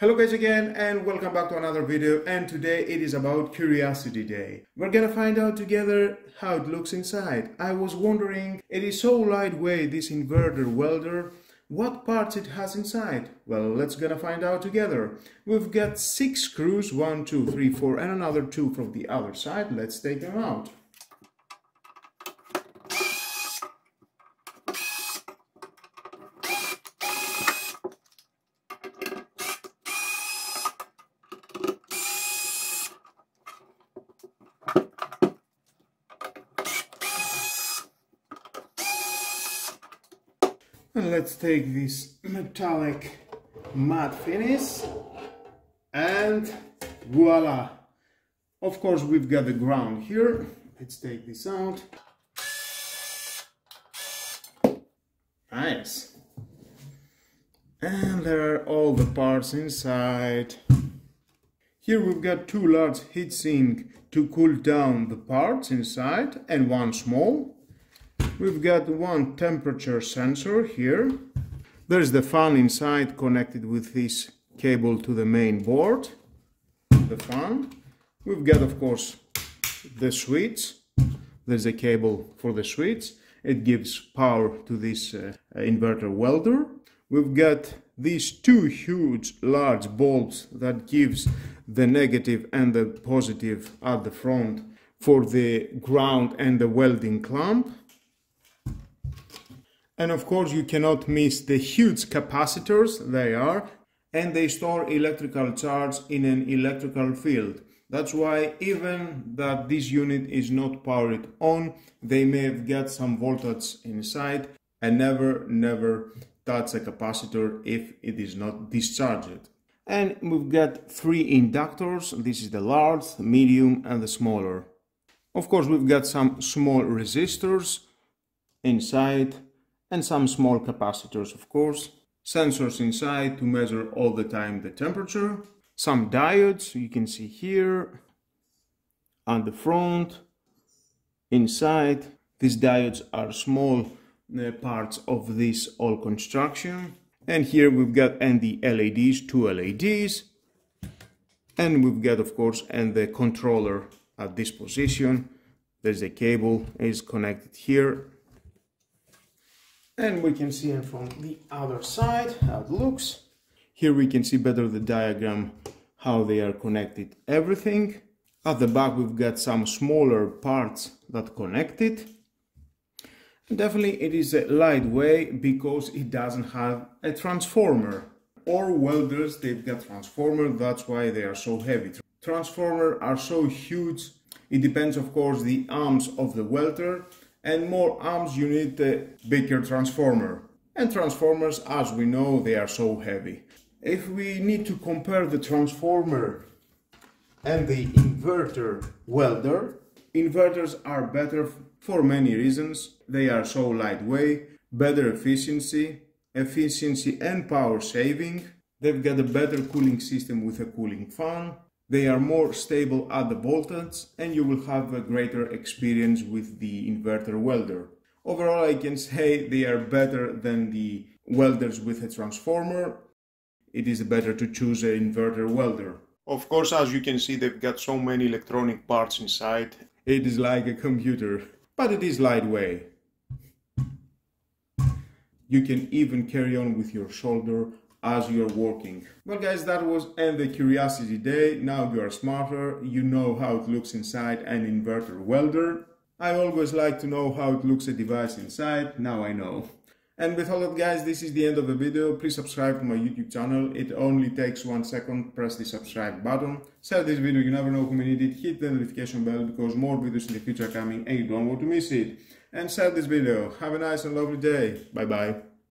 Hello guys again and welcome back to another video and today it is about Curiosity Day. We're gonna find out together how it looks inside. I was wondering, it is so lightweight this inverter welder, what parts it has inside? Well, let's gonna find out together. We've got six screws, one, two, three, four and another two from the other side. Let's take them out. And let's take this metallic matte finish and voila. Of course, we've got the ground here. Let's take this out. Nice. And there are all the parts inside. Here we've got two large heatsink to cool down the parts inside and one small. We've got one temperature sensor here. There's the fan inside connected with this cable to the main board. The fan. We've got, of course, the switch. There's a cable for the switch. It gives power to this uh, inverter welder. We've got these two huge large bulbs that gives the negative and the positive at the front for the ground and the welding clamp. And of course you cannot miss the huge capacitors they are and they store electrical charge in an electrical field. That's why even that this unit is not powered on, they may have got some voltage inside and never, never touch a capacitor if it is not discharged. And we've got three inductors. This is the large, medium and the smaller. Of course, we've got some small resistors inside and some small capacitors of course, sensors inside to measure all the time the temperature, some diodes you can see here on the front, inside. These diodes are small uh, parts of this all construction. And here we've got and the LEDs, two LEDs. And we've got of course and the controller at this position. There's a cable is connected here and we can see it from the other side how it looks. Here we can see better the diagram how they are connected everything. At the back we've got some smaller parts that connect it. Definitely it is a lightweight because it doesn't have a transformer. Or welders they've got transformer that's why they are so heavy. Transformer are so huge. It depends of course the arms of the welder and more arms you need a bigger transformer. And transformers, as we know, they are so heavy. If we need to compare the transformer and the inverter welder, inverters are better for many reasons. They are so lightweight, better efficiency, efficiency and power saving. They've got a better cooling system with a cooling fan. They are more stable at the voltage and you will have a greater experience with the inverter welder. Overall I can say they are better than the welders with a transformer. It is better to choose an inverter welder. Of course as you can see they've got so many electronic parts inside. It is like a computer, but it is lightweight. You can even carry on with your shoulder as you're working. Well guys, that was end the curiosity day. Now you are smarter, you know how it looks inside an inverter welder. I always like to know how it looks a device inside, now I know. And with all that guys, this is the end of the video. Please subscribe to my YouTube channel. It only takes one second. Press the subscribe button. Share this video, you never know who may need it. Hit the notification bell because more videos in the future are coming and you don't want to miss it. And share this video. Have a nice and lovely day. Bye bye.